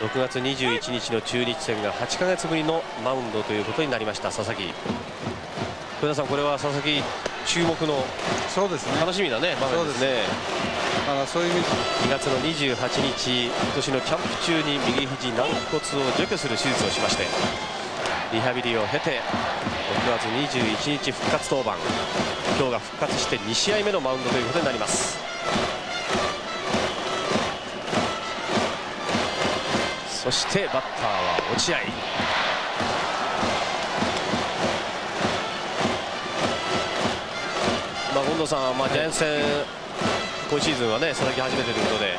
6月21日の中日戦が8ヶ月ぶりのマウンドということになりました佐々木。福田さんこれは佐々木注目のそうですね。楽しみなね場面ですね。だからそういう意味2月の28日今年のキャンプ中に右肘軟骨を除去する手術をしましてリハビリを経て6月21日復活登板。今日が復活して2試合目のマウンドということになりますそしてバッターは落合。まあ権藤さんはまあジャイアンツ戦今シーズンはね佐々木初めてということで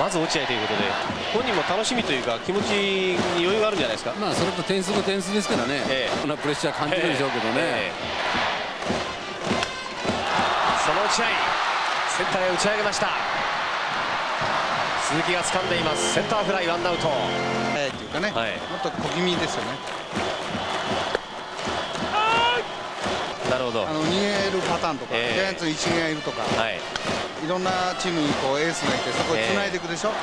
まず落合ということで本人も楽しみというか気持ちに余裕があるんじゃないですか？まあそれと点数も点数ですからね、ええ。こんなプレッシャー感じるでしょうけどね、ええ。その落合センターへ打ち上げました鈴木が掴んでいます。センターフライワンアウト。早いっていうかね、はい。もっと小気味ですよね。なるほど。あの逃げるパターンとか、ええ。ジャイアンツに一軍がいるとかはい。いろんなチームにこうエースがいてそこをつないでいくでしょ、もう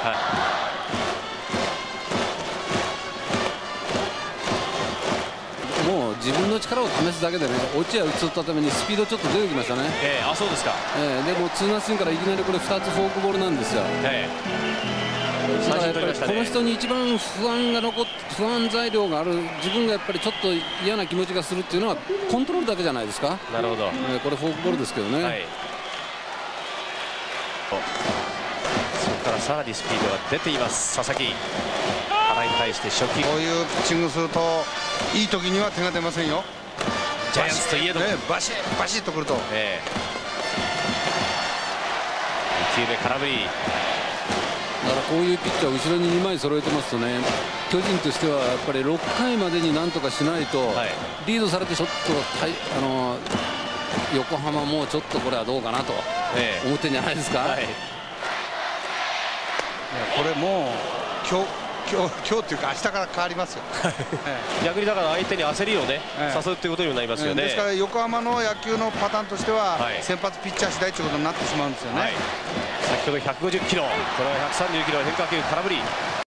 自分の力を試すだけでね落合打ち取ったためにスピードちょっと出てきましたね、ええあそうですか。ええでもツーナッシングからいきなりこれ2つフォークボールなんですよ。えだからやっぱりこの人に一番不安が残っ不安材料がある自分がやっぱりちょっと嫌な気持ちがするっていうのはコントロールだけじゃないですか、えなるほど。ええこれフォークボールですけどね、はい。そこからさらにスピードが出ています佐々木。原に対して初球。こういうピッチングするといい時には手が出ませんよ。ジャイアンツといえども。ね、バシッバシッとくると。ええ。2球目空振り。だからこういうピッチャーを後ろに2枚揃えてますとね巨人としてはやっぱり6回までになんとかしないと、はい。リードされてちょっとたいあの横浜もちょっとこれはどうかなとええ。思ってるんじゃないですか、はい。いやこれもう今日今日今日っていうか明日から変わりますよ、え逆にだから相手に焦りをね、ええ。誘うということにもなりますよね。えですから横浜の野球のパターンとしては、はい。先発ピッチャー次第ということになってしまうんですよね、はい、先ほど150キロ、これは130キロ変化球空振り、